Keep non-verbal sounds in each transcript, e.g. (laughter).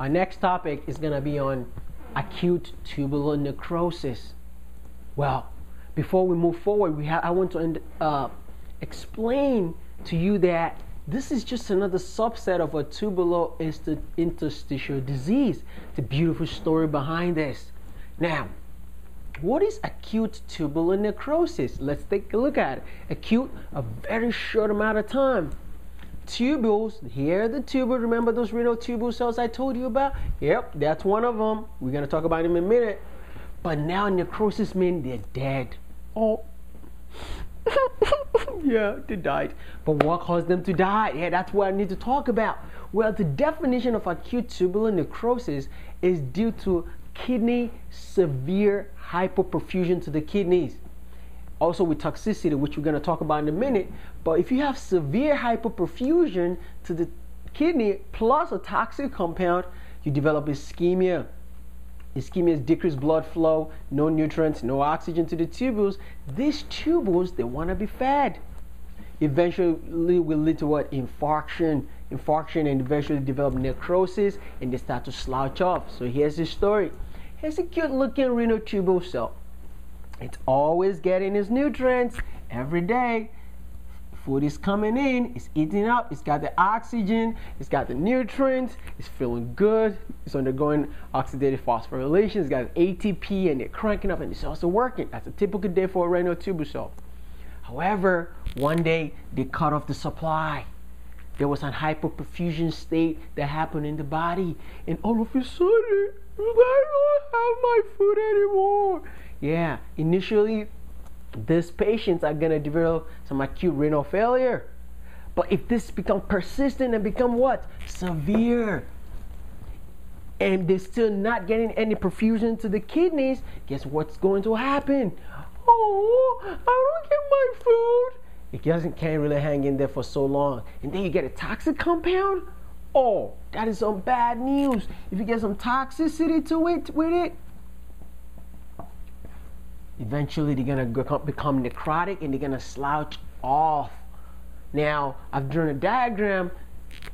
Our next topic is going to be on acute tubular necrosis. Well, before we move forward, we I want to uh, explain to you that this is just another subset of a tubular interstitial disease. The beautiful story behind this. Now, what is acute tubular necrosis? Let's take a look at it. Acute, a very short amount of time. Tubules, here are the tubules. Remember those renal tubule cells I told you about? Yep, that's one of them. We're going to talk about them in a minute. But now necrosis means they're dead. Oh, (laughs) yeah, they died. But what caused them to die? Yeah, that's what I need to talk about. Well, the definition of acute tubular necrosis is due to kidney severe hypoperfusion to the kidneys. Also with toxicity, which we're going to talk about in a minute. But if you have severe hypoperfusion to the kidney plus a toxic compound, you develop ischemia. Ischemia is decreased blood flow, no nutrients, no oxygen to the tubules. These tubules, they want to be fed. Eventually will lead to what? Infarction. Infarction and eventually develop necrosis and they start to slouch off. So here's the story. Here's a cute looking renal tubule cell. It's always getting its nutrients every day food is coming in, it's eating up, it's got the oxygen, it's got the nutrients, it's feeling good, it's undergoing oxidative phosphorylation, it's got ATP and they're cranking up and it's also working. That's a typical day for a renal tubule cell. However, one day they cut off the supply. There was a hypoperfusion state that happened in the body, and all of a sudden, I don't have my food anymore. Yeah, initially these patients are going to develop some acute renal failure. But if this become persistent and become what? Severe. And they're still not getting any perfusion to the kidneys, guess what's going to happen? Oh, I don't get my food. It doesn't can't really hang in there for so long. And then you get a toxic compound. Oh, that is some bad news. If you get some toxicity to it with it, eventually they're going to become necrotic and they're going to slouch off. Now, I've drawn a diagram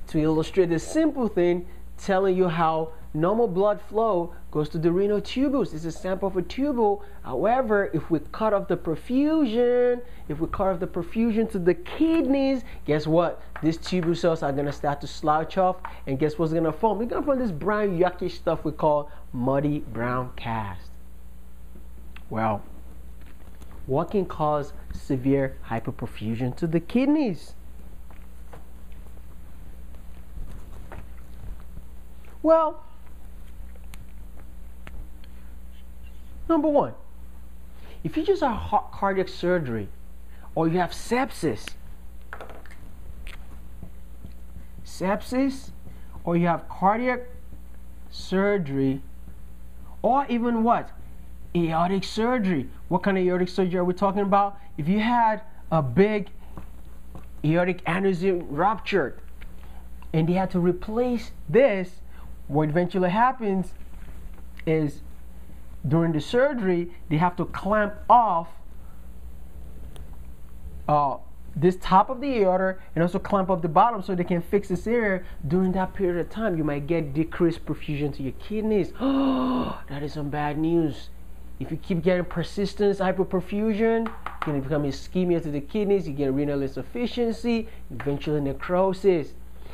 to illustrate this simple thing, telling you how normal blood flow goes to the renal tubules. It's a sample of a tubule. However, if we cut off the perfusion, if we cut off the perfusion to the kidneys, guess what? These tubule cells are going to start to slouch off, and guess what's going to form? We're to form this brown, yucky stuff we call muddy brown cast. Well, what can cause severe hyperperfusion to the kidneys? Well, number one, if you just have cardiac surgery or you have sepsis, sepsis, or you have cardiac surgery, or even what? Aortic surgery. What kind of aortic surgery are we talking about? If you had a big aortic aneurysm ruptured and they had to replace this, what eventually happens is during the surgery, they have to clamp off uh, this top of the aorta and also clamp up the bottom so they can fix this area during that period of time. You might get decreased perfusion to your kidneys. Oh, (gasps) that is some bad news. If you keep getting persistent hyperperfusion, going to become ischemia to the kidneys, you get renal insufficiency, eventually necrosis.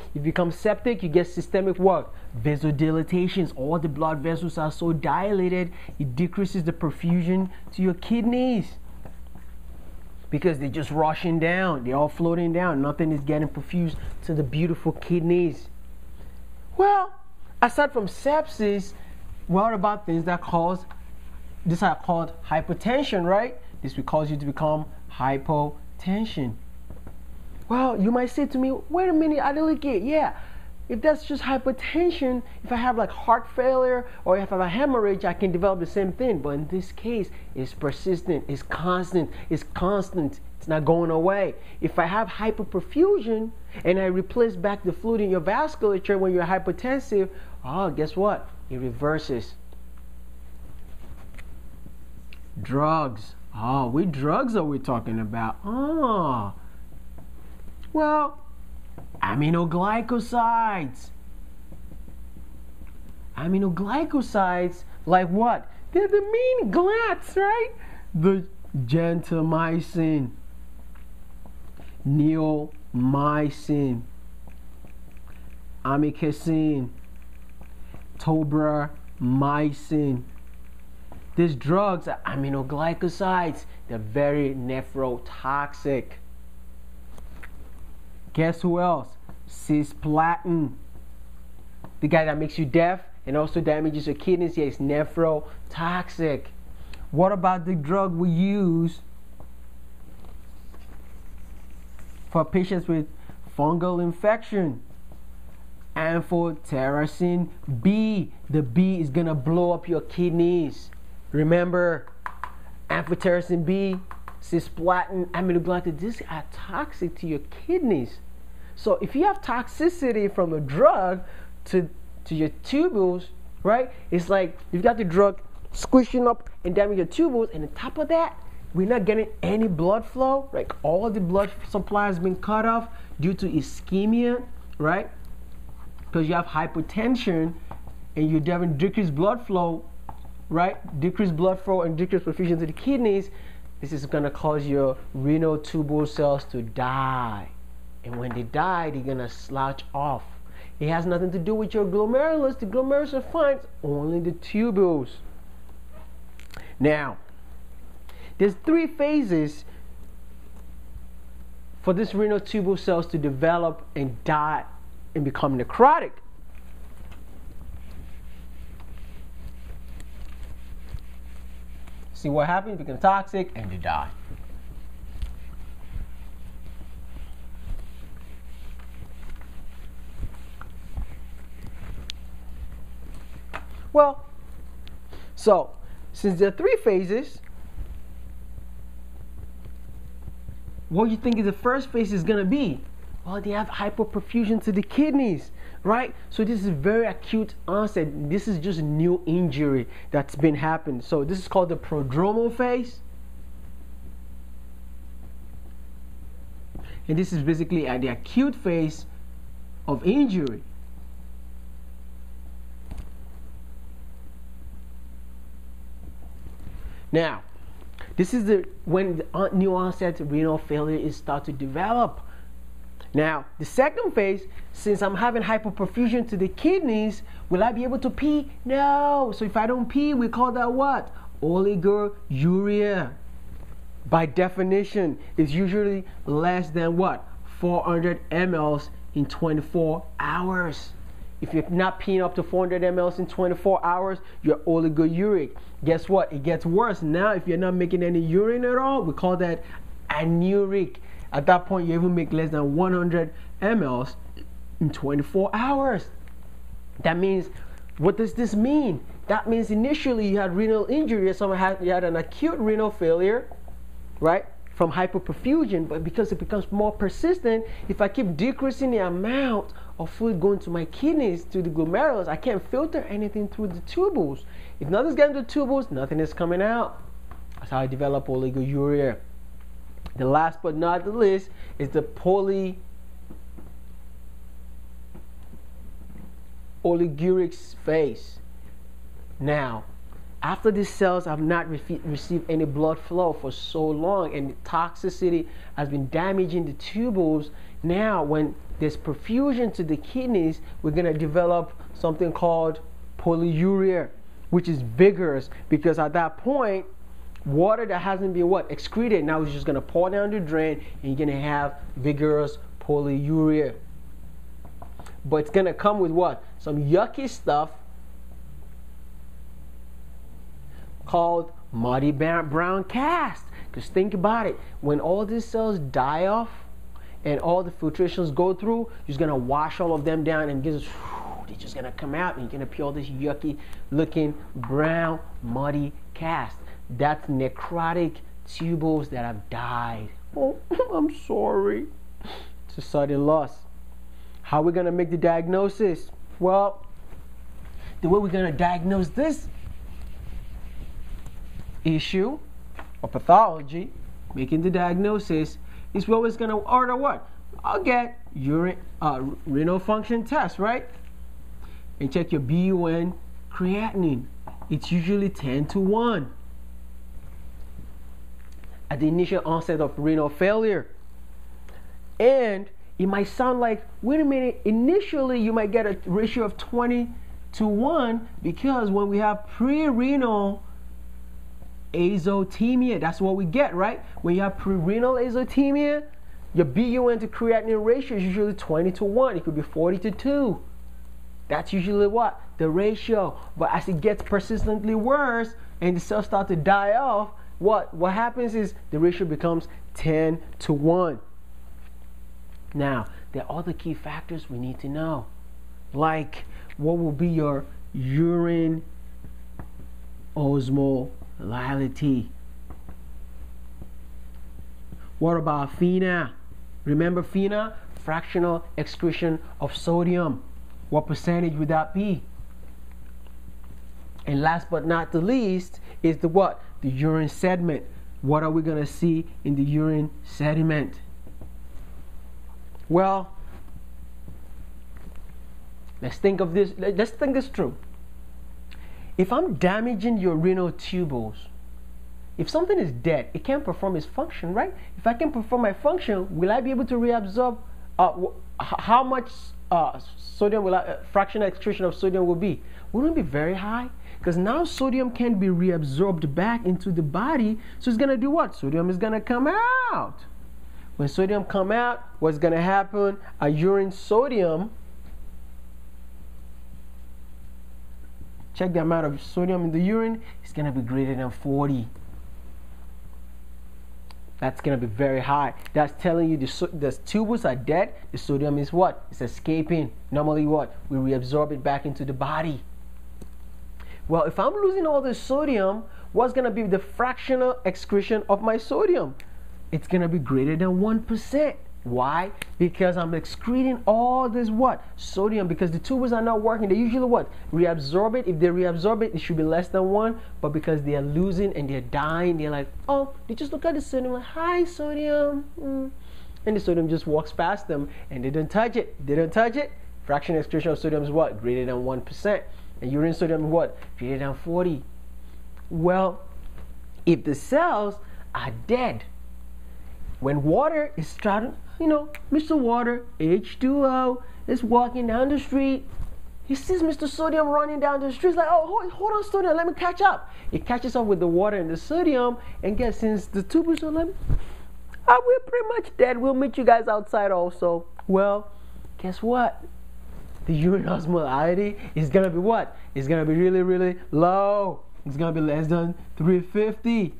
If you become septic, you get systemic what? Vasodilatations. All the blood vessels are so dilated, it decreases the perfusion to your kidneys because they're just rushing down. They're all floating down. Nothing is getting perfused to the beautiful kidneys. Well, aside from sepsis, what about things that cause these are called hypertension, right? This will cause you to become hypotension. Well, you might say to me, wait a minute, Adeleke, yeah, if that's just hypertension, if I have like heart failure or if I have a hemorrhage, I can develop the same thing. But in this case, it's persistent, it's constant, it's constant, it's not going away. If I have hyperperfusion and I replace back the fluid in your vasculature when you're hypertensive, oh, guess what? It reverses. Drugs. Oh, what drugs are we talking about? Oh. Well, aminoglycosides. aminoglycosides like what? They're the main GLATs, right? The gentamicin, neomycin, amikacin, tobramycin. These drugs are aminoglycosides. They're very nephrotoxic. Guess who else? Cisplatin. The guy that makes you deaf and also damages your kidneys. Yeah, it's nephrotoxic. What about the drug we use for patients with fungal infection? Amphotericin B. The B is gonna blow up your kidneys. Remember, amphotericin B, cisplatin, aminoglycosides, these are toxic to your kidneys. So if you have toxicity from a drug to, to your tubules, right, it's like you've got the drug squishing up and damaging your tubules, and on top of that, we're not getting any blood flow, like all the blood supply has been cut off due to ischemia, right? Because you have hypertension and you're having decreased blood flow right? Decreased blood flow and decreased perfusion to the kidneys. This is going to cause your renal tubule cells to die. And when they die, they're going to slouch off. It has nothing to do with your glomerulus. The glomerulus are fine, only the tubules. Now, there's three phases for this renal tubule cells to develop and die and become necrotic. See what happens, become toxic, and you die. Well, so since there are three phases, what do you think the first phase is going to be? Well, they have hyperperfusion to the kidneys right? So this is very acute onset. This is just new injury that's been happening. So this is called the prodromal phase. And this is basically at the acute phase of injury. Now, this is the when the new onset renal failure is start to develop. Now, the second phase, since I'm having hypoperfusion to the kidneys, will I be able to pee? No. So if I don't pee, we call that what? Oliguria. By definition, it's usually less than what? 400 mLs in 24 hours. If you're not peeing up to 400 mLs in 24 hours, you're oliguric. Guess what? It gets worse. Now, if you're not making any urine at all, we call that anuric. At that point, you even make less than 100 mLs in 24 hours. That means, what does this mean? That means initially you had renal injury, or someone had, you had an acute renal failure, right? From hypoperfusion, but because it becomes more persistent, if I keep decreasing the amount of fluid going to my kidneys, to the glomerulus, I can't filter anything through the tubules. If nothing's getting to the tubules, nothing is coming out. That's how I develop oliguria. The last but not the least is the poly oliguric phase. Now, after these cells have not re- received any blood flow for so long and the toxicity has been damaging the tubules, now when there's perfusion to the kidneys, we're going to develop something called polyuria, which is vigorous because at that point, water that hasn't been what excreted now is just going to pour down the drain and you're going to have vigorous polyuria but it's going to come with what? Some yucky stuff called muddy brown cast. Because think about it when all these cells die off and all the filtrations go through you're just going to wash all of them down and just they're just going to come out and you're going to peel this yucky looking brown muddy cast that's necrotic tubules that have died. Oh, (laughs) I'm sorry. It's a sudden loss. How are we going to make the diagnosis? Well, the way we're going to diagnose this issue or pathology, making the diagnosis, is what we're going to order what? I'll get urine, uh, renal function test, right? And check your BUN creatinine. It's usually 10 to 1 at the initial onset of renal failure. And it might sound like, wait a minute, initially you might get a ratio of 20 to 1 because when we have pre-renal azotemia, that's what we get, right? When you have pre-renal azotemia, your BUN to creatinine ratio is usually 20 to 1. It could be 40 to 2. That's usually what? The ratio. But as it gets persistently worse and the cells start to die off, what what happens is the ratio becomes 10 to 1 now there are other key factors we need to know like what will be your urine osmolality? What about FeNA remember FeNA fractional excretion of sodium. What percentage would that be? And last but not the least is the what the urine sediment. What are we going to see in the urine sediment? Well, let's think of this. Let's think this through. If I'm damaging your renal tubules, if something is dead, it can't perform its function, right? If I can perform my function, will I be able to reabsorb? Uh, how much uh, sodium will I, uh, fractional excretion of sodium will be? Wouldn't it be very high? Because now sodium can be reabsorbed back into the body. So it's going to do what? Sodium is going to come out. When sodium come out, what's going to happen? A urine sodium. Check the amount of sodium in the urine. It's going to be greater than 40 that's going to be very high. That's telling you the, so the tubules are dead. The sodium is what? It's escaping. Normally what? We reabsorb it back into the body. Well, if I'm losing all this sodium, what's going to be the fractional excretion of my sodium? It's going to be greater than 1%. Why? Because I'm excreting all this what? Sodium because the tubes are not working. They usually what? Reabsorb it. If they reabsorb it, it should be less than one. But because they are losing and they're dying, they're like, oh, they just look at the sodium like, hi, sodium. Mm. And the sodium just walks past them and they don't touch it. They don't touch it. Fractional excretion of sodium is what? Greater than 1%. And urine sodium what? Greater than 40. Well, if the cells are dead, when water is starting, you know, Mr. Water, H2O, is walking down the street. He sees Mr. Sodium running down the street. He's like, oh, hold, hold on, Sodium, let me catch up. It catches up with the water and the sodium, and guess since the tubers are oh, we're pretty much dead. We'll meet you guys outside also. Well, guess what? The urine osmolality is gonna be what? It's gonna be really, really low. It's gonna be less than 350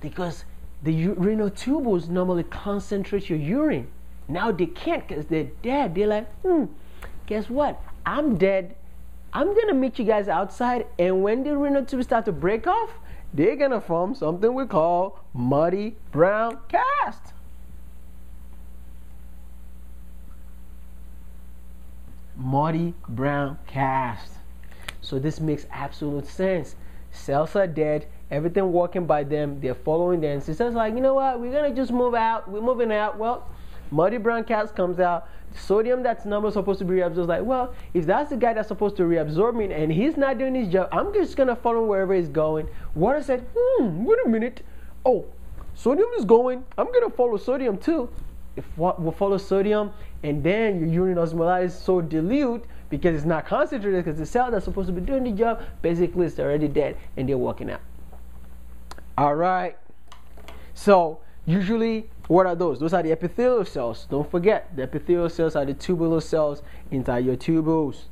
because the renal tubules normally concentrate your urine. Now they can't because they're dead. They're like, hmm, guess what? I'm dead. I'm gonna meet you guys outside, and when the renal tubes start to break off, they're gonna form something we call muddy brown cast. Muddy brown cast. So this makes absolute sense. Cells are dead, everything walking by them, they're following. So it's like, you know what, we're gonna just move out, we're moving out. Well, muddy brown cast comes out. Sodium that's not supposed to be reabsorbed. Like, well, if that's the guy that's supposed to reabsorb me and he's not doing his job, I'm just gonna follow wherever he's going. Water said, hmm, wait a minute. Oh, sodium is going. I'm gonna follow sodium too what will follow sodium and then your urine osmolality is so dilute because it's not concentrated because the cell that's supposed to be doing the job basically is already dead and they're walking out. All right. So usually what are those? Those are the epithelial cells. Don't forget the epithelial cells are the tubular cells inside your tubules.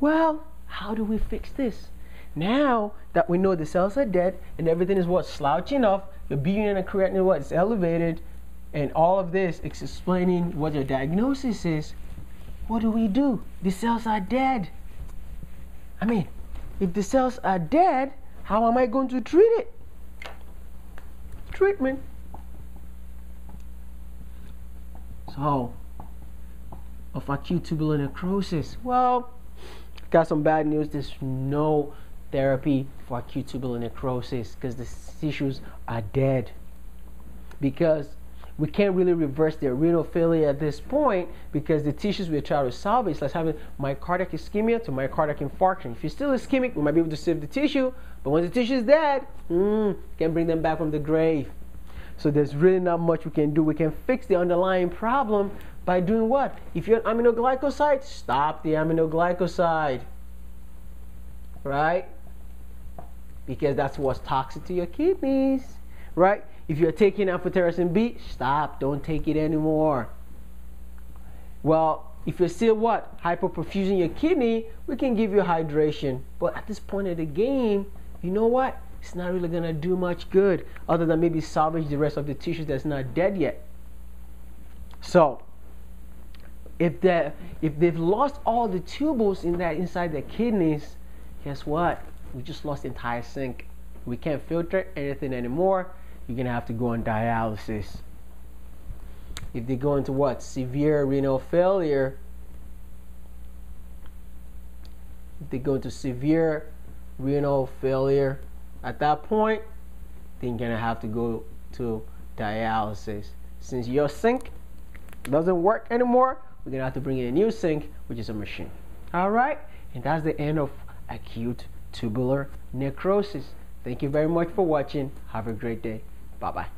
Well, how do we fix this? Now that we know the cells are dead and everything is what slouching off, the BUN and creatinine what is elevated, and all of this is explaining what your diagnosis is. What do we do? The cells are dead. I mean, if the cells are dead, how am I going to treat it? Treatment. So, of acute tubular necrosis. Well, got some bad news. There's no therapy for acute tubular necrosis because the tissues are dead. Because we can't really reverse their renal failure at this point because the tissues we're trying to salvage, like having myocardial ischemia to myocardial infarction. If you're still ischemic, we might be able to save the tissue, but when the tissue is dead, mm, can bring them back from the grave. So there's really not much we can do. We can fix the underlying problem by doing what? If you're an aminoglycoside, stop the aminoglycoside. Right? Because that's what's toxic to your kidneys. Right? If you're taking amphotericin B, stop. Don't take it anymore. Well, if you're still what? Hyperperfusing your kidney, we can give you hydration. But at this point of the game, you know what? It's not really going to do much good other than maybe salvage the rest of the tissues that's not dead yet. So, if they if they've lost all the tubules in that inside their kidneys, guess what? We just lost entire sink. We can't filter anything anymore you're gonna have to go on dialysis. If they go into what? Severe renal failure, if they go into severe renal failure, at that point, they're gonna have to go to dialysis. Since your sink doesn't work anymore, we're gonna have to bring in a new sink, which is a machine. All right, and that's the end of acute tubular necrosis. Thank you very much for watching. Have a great day. 拜拜。